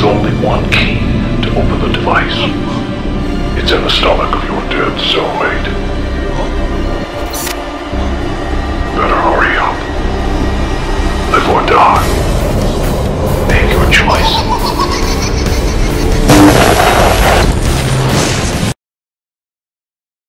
is only one key to open the device. It's in the stomach of your dead cellmate.